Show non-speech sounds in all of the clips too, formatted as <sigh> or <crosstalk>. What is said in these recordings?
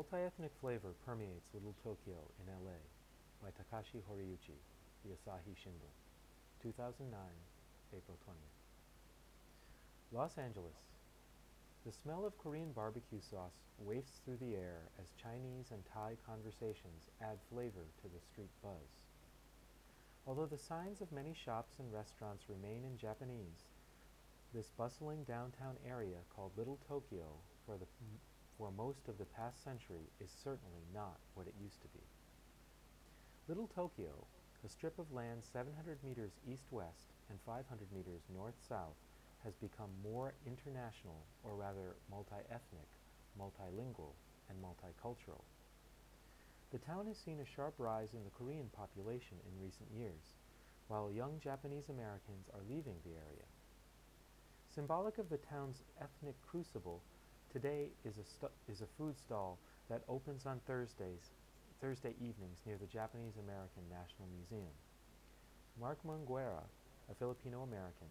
Multi-ethnic flavor permeates Little Tokyo in LA by Takashi Horiuchi, the Asahi Shimbun. 2009, April 20th. Los Angeles. The smell of Korean barbecue sauce wafts through the air as Chinese and Thai conversations add flavor to the street buzz. Although the signs of many shops and restaurants remain in Japanese, this bustling downtown area called Little Tokyo for, the, for most of the past century is certainly not what it used to be. Little Tokyo, a strip of land 700 meters east-west and 500 meters north-south, has become more international, or rather multi-ethnic, multilingual, and multicultural. The town has seen a sharp rise in the Korean population in recent years, while young Japanese Americans are leaving the area. Symbolic of the town's ethnic crucible, today is a, is a food stall that opens on Thursdays, Thursday evenings near the Japanese American National Museum. Mark Manguera, a Filipino American,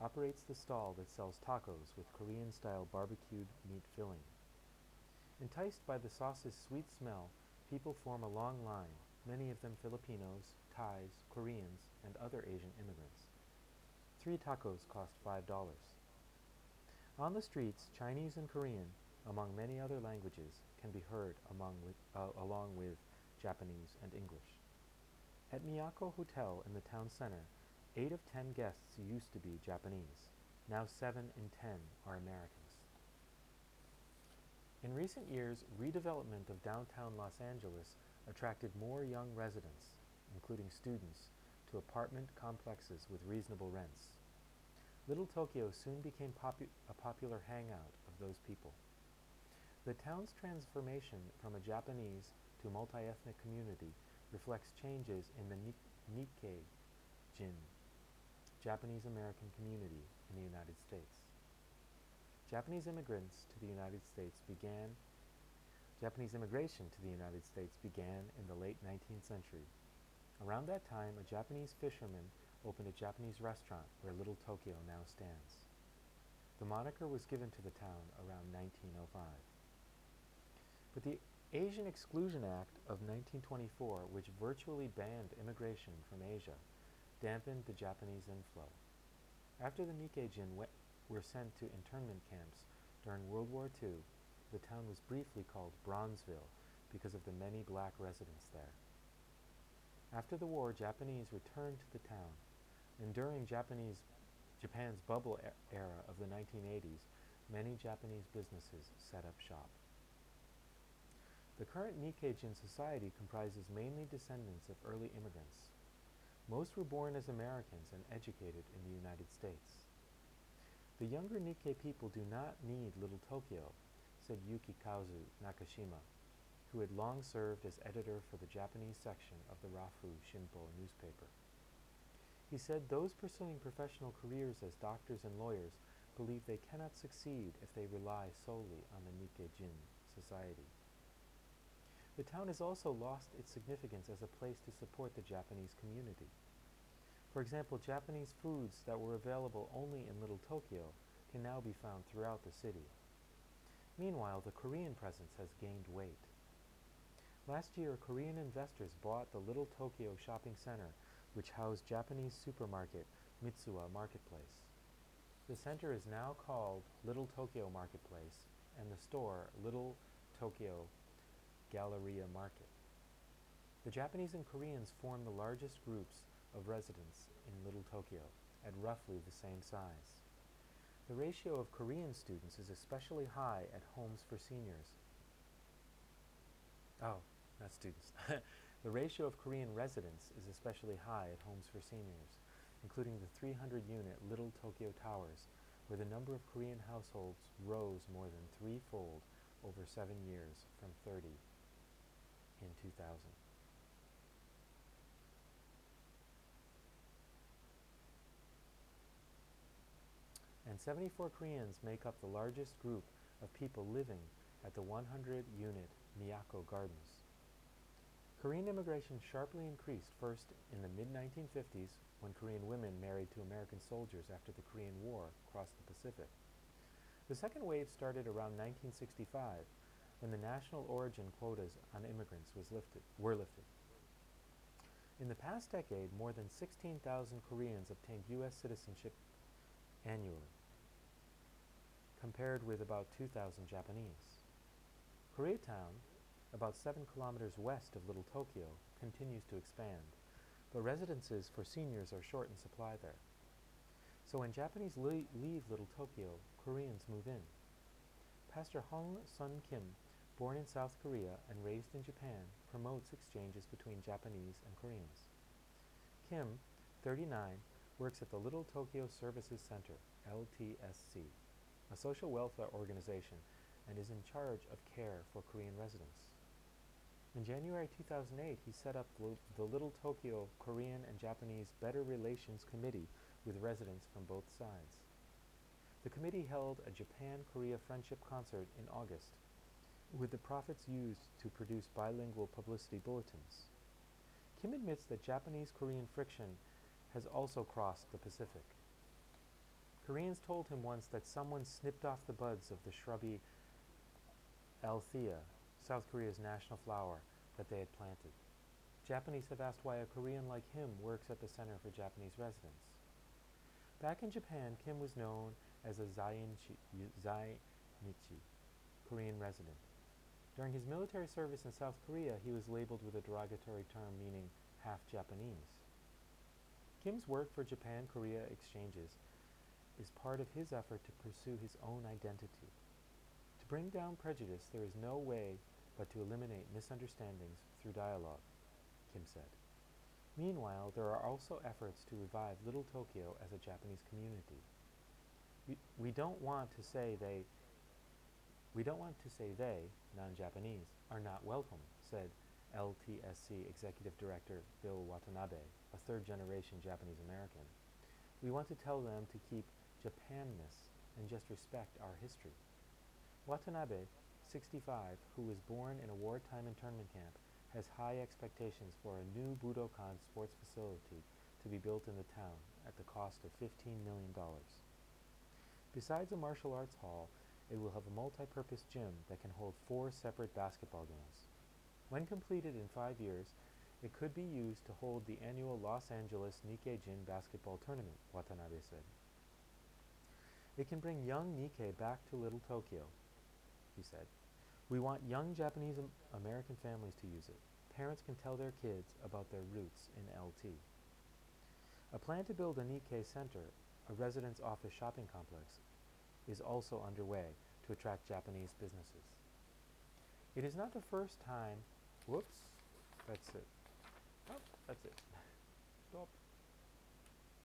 operates the stall that sells tacos with Korean style barbecued meat filling. Enticed by the sauce's sweet smell, people form a long line, many of them Filipinos, Thais, Koreans, and other Asian immigrants. Three tacos cost $5. On the streets, Chinese and Korean, among many other languages, can be heard with, uh, along with Japanese and English. At Miyako Hotel in the town center, eight of ten guests used to be Japanese. Now seven in ten are Americans. In recent years, redevelopment of downtown Los Angeles attracted more young residents, including students, to apartment complexes with reasonable rents. Little Tokyo soon became popu a popular hangout of those people. The town's transformation from a Japanese to multi-ethnic community reflects changes in the Nikkei Jin, Japanese American community in the United States. Japanese immigrants to the United States began Japanese immigration to the United States began in the late 19th century. Around that time, a Japanese fisherman opened a Japanese restaurant where Little Tokyo now stands. The moniker was given to the town around 1905. But the Asian Exclusion Act of 1924, which virtually banned immigration from Asia, dampened the Japanese inflow. After the Nikkei-jin were sent to internment camps during World War II, the town was briefly called Bronzeville because of the many black residents there. After the war, Japanese returned to the town and during Japanese, Japan's bubble era of the 1980s, many Japanese businesses set up shop. The current Nikkei-jin society comprises mainly descendants of early immigrants. Most were born as Americans and educated in the United States. The younger Nikkei people do not need Little Tokyo, said Yukikazu Nakashima, who had long served as editor for the Japanese section of the Rafu Shimpo newspaper. He said those pursuing professional careers as doctors and lawyers believe they cannot succeed if they rely solely on the Nikkei-jin society. The town has also lost its significance as a place to support the Japanese community. For example, Japanese foods that were available only in Little Tokyo can now be found throughout the city. Meanwhile, the Korean presence has gained weight. Last year, Korean investors bought the Little Tokyo shopping center which housed Japanese supermarket Mitsuwa Marketplace. The center is now called Little Tokyo Marketplace and the store Little Tokyo Galleria Market. The Japanese and Koreans form the largest groups of residents in Little Tokyo at roughly the same size. The ratio of Korean students is especially high at homes for seniors. Oh, not students. <laughs> The ratio of Korean residents is especially high at homes for seniors, including the 300-unit Little Tokyo Towers, where the number of Korean households rose more than threefold over seven years from 30 in 2000. And 74 Koreans make up the largest group of people living at the 100-unit Miyako Gardens. Korean immigration sharply increased first in the mid-1950s when Korean women married to American soldiers after the Korean War crossed the Pacific. The second wave started around 1965 when the national origin quotas on immigrants was lifted, were lifted. In the past decade, more than 16,000 Koreans obtained U.S. citizenship annually, compared with about 2,000 Japanese. Koreatown, about 7 kilometers west of Little Tokyo, continues to expand, but residences for seniors are short in supply there. So when Japanese le- leave Little Tokyo, Koreans move in. Pastor Hong Sun Kim, born in South Korea and raised in Japan, promotes exchanges between Japanese and Koreans. Kim, 39, works at the Little Tokyo Services Center, LTSC, a social welfare organization, and is in charge of care for Korean residents. In January 2008, he set up the Little Tokyo Korean and Japanese Better Relations Committee with residents from both sides. The committee held a Japan Korea Friendship Concert in August, with the profits used to produce bilingual publicity bulletins. Kim admits that Japanese Korean friction has also crossed the Pacific. Koreans told him once that someone snipped off the buds of the shrubby Althea, South Korea's national flower, that they had planted. Japanese have asked why a Korean like him works at the Center for Japanese Residents. Back in Japan, Kim was known as a Zainichi, Korean resident. During his military service in South Korea, he was labeled with a derogatory term meaning half Japanese. Kim's work for Japan Korea exchanges is part of his effort to pursue his own identity. To bring down prejudice, there is no way but to eliminate misunderstandings through dialogue, Kim said. Meanwhile, there are also efforts to revive Little Tokyo as a Japanese community. We, we don't want to say they we don't want to say they, non-Japanese, are not welcome, said LTSC Executive Director Bill Watanabe, a third-generation Japanese American. We want to tell them to keep Japanness and just respect our history. Watanabe, 65, who was born in a wartime internment camp, has high expectations for a new Budokan sports facility to be built in the town at the cost of $15 million. Besides a martial arts hall, it will have a multi-purpose gym that can hold four separate basketball games. When completed in five years, it could be used to hold the annual Los Angeles Nikkei Jin basketball tournament, Watanabe said. It can bring young Nikkei back to Little Tokyo, he said. We want young Japanese American families to use it. Parents can tell their kids about their roots in LT. A plan to build a Nikkei Center, a residence office shopping complex, is also underway to attract Japanese businesses. It is not the first time, whoops, that's it. Oh, that's it. Stop.